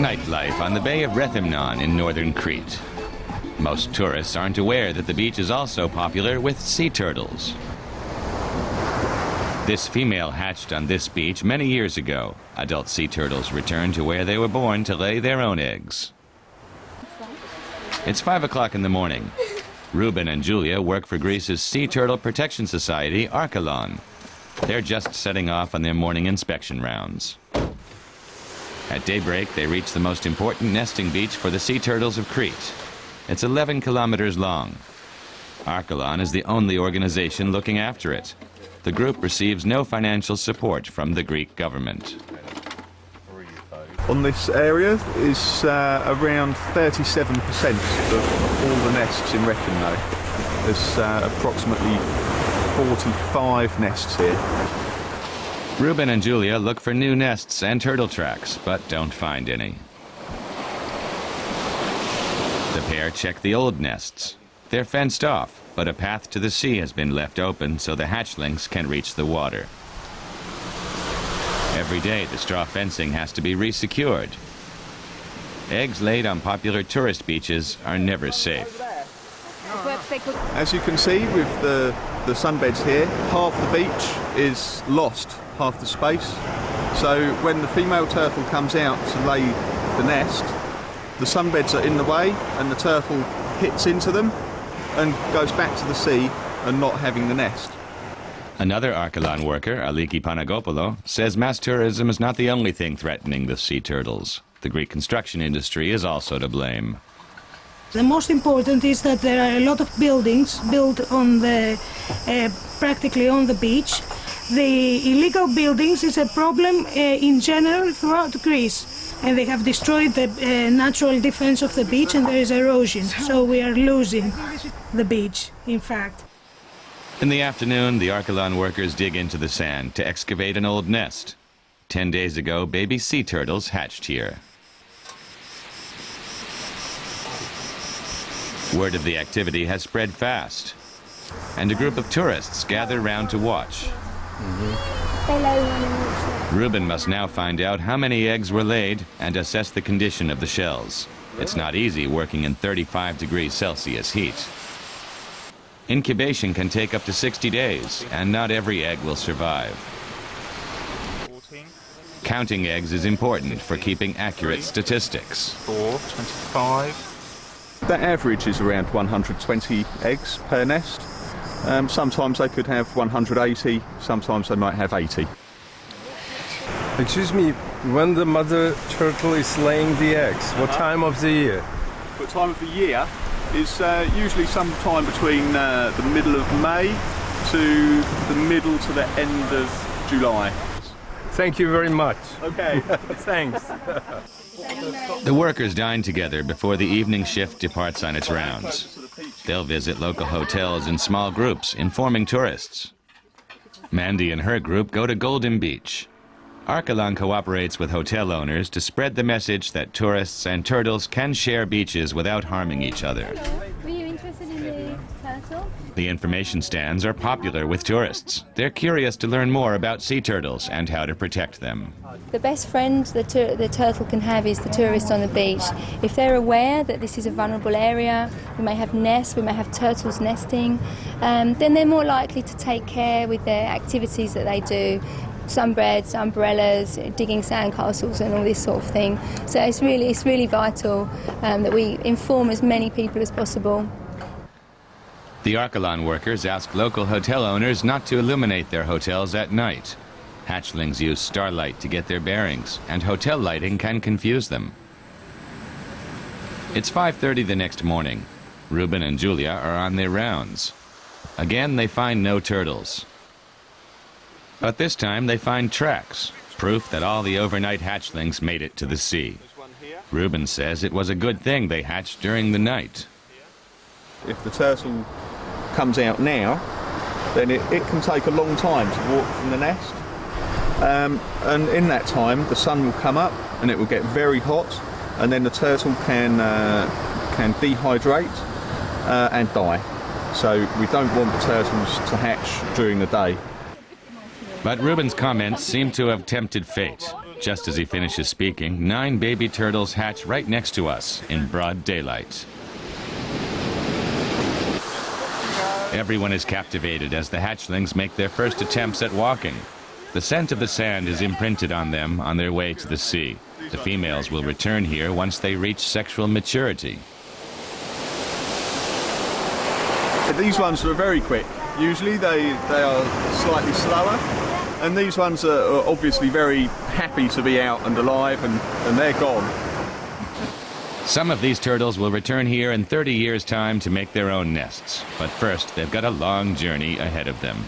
Nightlife on the Bay of Rethymnon in northern Crete. Most tourists aren't aware that the beach is also popular with sea turtles. This female hatched on this beach many years ago. Adult sea turtles return to where they were born to lay their own eggs. It's 5 o'clock in the morning. Ruben and Julia work for Greece's Sea Turtle Protection Society, Archelon. They're just setting off on their morning inspection rounds. At daybreak, they reach the most important nesting beach for the sea turtles of Crete. It's 11 kilometers long. Archelon is the only organization looking after it. The group receives no financial support from the Greek government. On this area is uh, around 37% of all the nests in Rethymno. There's uh, approximately 45 nests here. Ruben and Julia look for new nests and turtle tracks, but don't find any. The pair check the old nests. They're fenced off, but a path to the sea has been left open so the hatchlings can reach the water. Every day, the straw fencing has to be resecured. Eggs laid on popular tourist beaches are never safe. As you can see with the, the sunbeds here, half the beach is lost, half the space. So when the female turtle comes out to lay the nest, the sunbeds are in the way and the turtle hits into them and goes back to the sea and not having the nest. Another Archelon worker, Aliki Panagopoulou, says mass tourism is not the only thing threatening the sea turtles. The Greek construction industry is also to blame. The most important is that there are a lot of buildings built on the uh, practically on the beach. The illegal buildings is a problem uh, in general throughout Greece, and they have destroyed the uh, natural defense of the beach, and there is erosion. So we are losing the beach, in fact. In the afternoon, the Archelon workers dig into the sand to excavate an old nest. Ten days ago, baby sea turtles hatched here. Word of the activity has spread fast, and a group of tourists gather round to watch. Ruben must now find out how many eggs were laid and assess the condition of the shells. It's not easy working in 35 degrees Celsius heat. Incubation can take up to 60 days, and not every egg will survive. Counting eggs is important for keeping accurate statistics. 4, 25. The average is around 120 eggs per nest. Um, sometimes they could have 180, sometimes they might have 80. Excuse me, when the mother turtle is laying the eggs, what time of the year? What time of the year is uh, usually sometime between uh, the middle of May to the middle to the end of July. Thank you very much. Okay. Thanks. The workers dine together before the evening shift departs on its rounds. They'll visit local hotels in small groups, informing tourists. Mandy and her group go to Golden Beach. Archelon cooperates with hotel owners to spread the message that tourists and turtles can share beaches without harming each other. Were you interested in the turtle? The information stands are popular with tourists. They're curious to learn more about sea turtles and how to protect them. The best friend the, tur- the turtle can have is the tourist on the beach. If they're aware that this is a vulnerable area, we may have nests, we may have turtles nesting, um, then they're more likely to take care with their activities that they do. Sunbeds, umbrellas, digging sandcastles, and all this sort of thing. So it's really, it's really vital um, that we inform as many people as possible. The Archelon workers ask local hotel owners not to illuminate their hotels at night. Hatchlings use starlight to get their bearings, and hotel lighting can confuse them. It's 5:30 the next morning. Ruben and Julia are on their rounds. Again, they find no turtles. But this time they find tracks, proof that all the overnight hatchlings made it to the sea. Ruben says it was a good thing they hatched during the night. If the turtle comes out now, then it, it can take a long time to walk from the nest. Um, and in that time, the sun will come up and it will get very hot, and then the turtle can uh, can dehydrate uh, and die. So we don't want the turtles to hatch during the day. But Ruben's comments seem to have tempted fate. Just as he finishes speaking, nine baby turtles hatch right next to us in broad daylight. Everyone is captivated as the hatchlings make their first attempts at walking. The scent of the sand is imprinted on them on their way to the sea. The females will return here once they reach sexual maturity. These ones are very quick. Usually they, they are slightly slower, and these ones are obviously very happy to be out and alive, and, and they're gone. Some of these turtles will return here in 30 years' time to make their own nests. But first, they've got a long journey ahead of them.